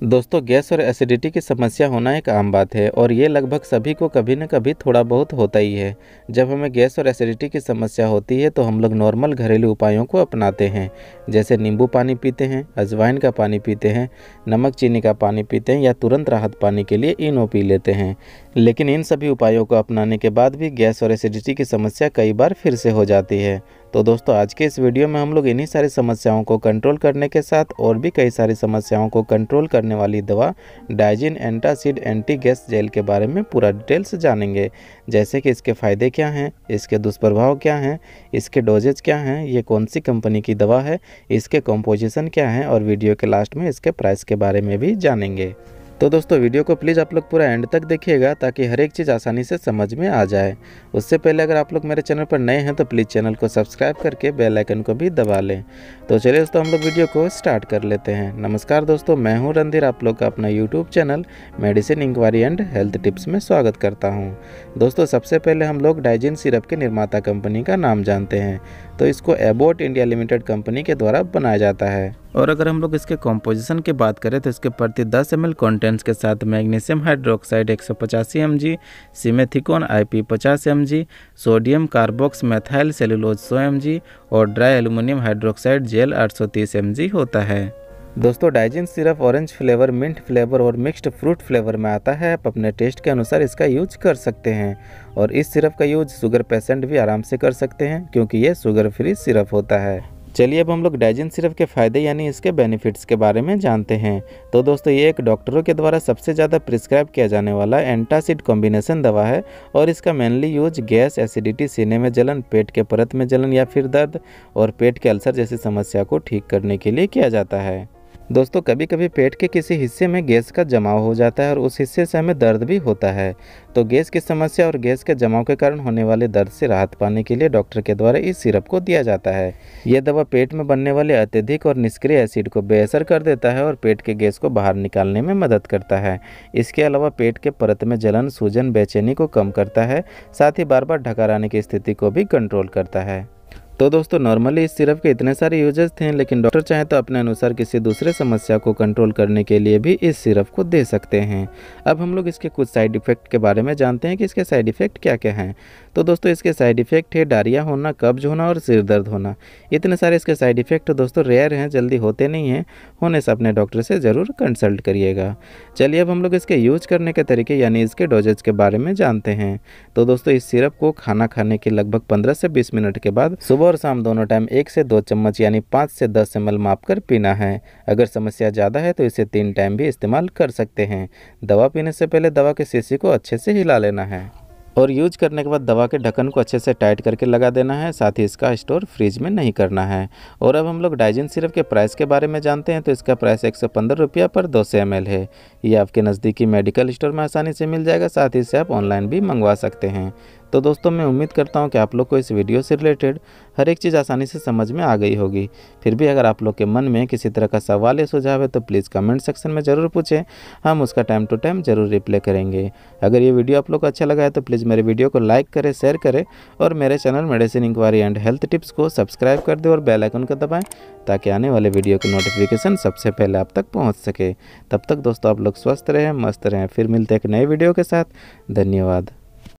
दोस्तों, गैस और एसिडिटी की समस्या होना एक आम बात है और ये लगभग सभी को कभी न कभी थोड़ा बहुत होता ही है। जब हमें गैस और एसिडिटी की समस्या होती है तो हम लोग नॉर्मल घरेलू उपायों को अपनाते हैं। जैसे नींबू पानी पीते हैं, अजवाइन का पानी पीते हैं, नमक, चीनी का पानी पीते हैं या तुरंत राहत पाने के लिए इनो पी लेते हैं। लेकिन इन सभी उपायों को अपनाने के बाद भी गैस और एसिडिटी की समस्या कई बार फिर से हो जाती है। तो दोस्तों, आज के इस वीडियो में हम लोग इन्हीं सारी समस्याओं को कंट्रोल करने के साथ और भी कई सारी समस्याओं को कंट्रोल करने वाली दवा Digene antacid anti gas gel के बारे में पूरा डिटेल से जानेंगे। जैसे कि इसके फ़ायदे क्या हैं, इसके दुष्प्रभाव क्या हैं, इसके डोजेज क्या हैं, ये कौन सी कंपनी की दवा है इसके कॉम्पोजिशन क्या हैं और वीडियो के लास्ट में इसके प्राइस के बारे में भी जानेंगे। तो दोस्तों वीडियो को प्लीज़ आप लोग पूरा एंड तक देखिएगा ताकि हर एक चीज़ आसानी से समझ में आ जाए। उससे पहले अगर आप लोग मेरे चैनल पर नए हैं तो प्लीज़ चैनल को सब्सक्राइब करके बेल आइकन को भी दबा लें। तो चलिए दोस्तों, हम लोग वीडियो को स्टार्ट कर लेते हैं। नमस्कार दोस्तों, मैं हूँ रणधीर आप लोग का अपना YouTube channel medicine inquiry and health tips में स्वागत करता हूँ। दोस्तों, सबसे पहले हम लोग डाइजिन सिरप के निर्माता कंपनी का नाम जानते हैं। तो इसको एबोट इंडिया लिमिटेड कंपनी के द्वारा बनाया जाता है। और अगर हम लोग इसके कॉम्पोजिशन की बात करें तो इसके प्रति 10 एम कॉन्टेंट्स के साथ मैग्नीशियम हाइड्रोक्साइड एक सौ पचासी M G simethicone I P पचास M G sodium carboxymethyl cellulose सौ एम जी और ड्राई एल्यूमिनियम हाइड्रोक्साइड जेल आठ सौ तीस एम जी होता है। दोस्तों डाइजिन सिर्फ़ ऑरेंज फ्लेवर मिंट फ्लेवर और मिक्स्ड फ्रूट फ्लेवर में आता है। आप अपने टेस्ट के अनुसार इसका यूज़ कर सकते हैं। और इस सिरप का यूज़ शुगर पेशेंट भी आराम से कर सकते हैं, क्योंकि ये शुगर फ्री सिरप होता है। चलिए, अब हम लोग डाइजिन सिरप के फ़ायदे यानी इसके बेनिफिट्स के बारे में जानते हैं। तो दोस्तों, ये एक डॉक्टरों के द्वारा सबसे ज़्यादा प्रिस्क्राइब किया जाने वाला एंटासिड कॉम्बिनेशन दवा है और इसका मेनली यूज़ गैस एसिडिटी सीने में जलन, पेट के परत में जलन या फिर दर्द और पेट के अल्सर जैसी समस्या को ठीक करने के लिए किया जाता है। दोस्तों कभी कभी पेट के किसी हिस्से में गैस का जमाव हो जाता है और उस हिस्से से हमें दर्द भी होता है। तो गैस की समस्या और गैस के जमाव के कारण होने वाले दर्द से राहत पाने के लिए डॉक्टर के द्वारा इस सिरप को दिया जाता है। यह दवा पेट में बनने वाले अत्यधिक और निष्क्रिय एसिड को बेअसर कर देता है और पेट के गैस को बाहर निकालने में मदद करता है। इसके अलावा पेट के परत में जलन, सूजन, बेचैनी को कम करता है, साथ ही बार बार ढकाराने की स्थिति को भी कंट्रोल करता है। तो दोस्तों नॉर्मली इस सिरप के इतने सारे यूजेस थे, लेकिन डॉक्टर चाहे तो अपने अनुसार किसी दूसरे समस्या को कंट्रोल करने के लिए भी इस सिरप को दे सकते हैं। अब हम लोग इसके कुछ साइड इफ़ेक्ट के बारे में जानते हैं कि इसके साइड इफ़ेक्ट क्या क्या हैं। तो दोस्तों, इसके साइड इफ़ेक्ट है डायरिया होना, कब्ज होना और सिर दर्द होना। इतने सारे इसके साइड इफ़ेक्ट दोस्तों रेयर हैं, जल्दी होते नहीं हैं। होने से अपने डॉक्टर से ज़रूर कंसल्ट करिएगा। चलिए, अब हम लोग इसके यूज़ करने के तरीके, यानी इसके डोजेज के बारे में जानते हैं। तो दोस्तों, इस सिरप को खाना खाने के लगभग पंद्रह से बीस मिनट के बाद सुबह और शाम दोनों टाइम एक से दो चम्मच यानी पाँच से दस एम माप कर पीना है। अगर समस्या ज़्यादा है तो इसे तीन टाइम भी इस्तेमाल कर सकते हैं। दवा पीने से पहले दवा के शीशी को अच्छे से हिला लेना है और यूज़ करने के बाद दवा के ढक्कन को अच्छे से टाइट करके लगा देना है, साथ ही इसका स्टोर फ्रिज में नहीं करना है। और अब हम लोग डाइजिन सिरप के प्राइस के बारे में जानते हैं तो इसका प्राइस एक सौ पंद्रह रुपया पर दो सौ एम है। ये आपके नज़दीकी मेडिकल स्टोर में आसानी से मिल जाएगा, साथ ही इसे आप ऑनलाइन भी मंगवा सकते हैं। तो दोस्तों, मैं उम्मीद करता हूँ कि आप लोग को इस वीडियो से रिलेटेड हर एक चीज़ आसानी से समझ में आ गई होगी। फिर भी अगर आप लोग के मन में किसी तरह का सवाल या सुझाव है तो प्लीज़ कमेंट सेक्शन में ज़रूर पूछें। हम उसका टाइम टू टाइम ज़रूर रिप्लाई करेंगे। अगर ये वीडियो आप लोग को अच्छा लगा है तो प्लीज़ मेरे वीडियो को लाइक करें, शेयर करें और मेरे channel medicine inquiry and health tips को सब्सक्राइब कर दें और बेलाइकन को दबाएँ, ताकि आने वाले वीडियो की नोटिफिकेशन सबसे पहले आप तक पहुँच सके। तब तक दोस्तों, आप लोग स्वस्थ रहें, मस्त रहें। फिर मिलते हैं एक नए वीडियो के साथ। धन्यवाद।